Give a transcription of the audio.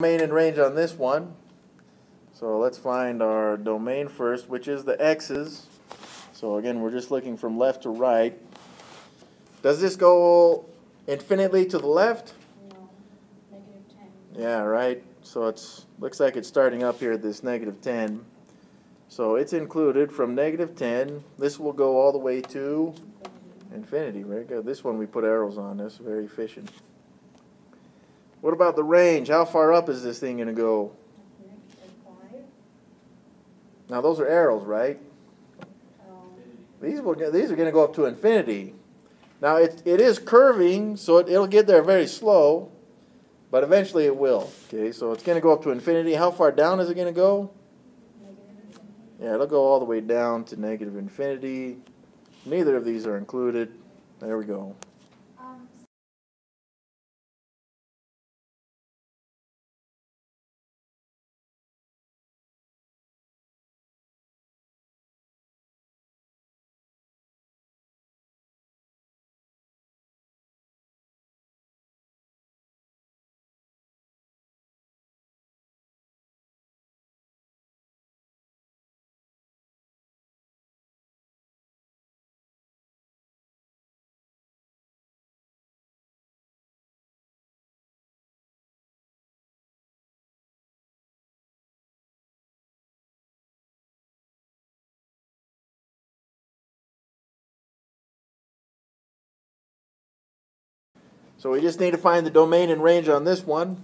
domain and range on this one. So let's find our domain first, which is the x's. So again, we're just looking from left to right. Does this go infinitely to the left? No, negative ten. Yeah, right. So it's looks like it's starting up here at this negative 10. So it's included from negative 10. This will go all the way to infinity. Very good. This one we put arrows on. That's very efficient. What about the range? How far up is this thing going to go? Now those are arrows, right? These will these are going to go up to infinity. Now it, it is curving, so it, it'll get there very slow, but eventually it will. Okay, so it's going to go up to infinity. How far down is it going to go? Yeah, it'll go all the way down to negative infinity. Neither of these are included. There we go. So we just need to find the domain and range on this one.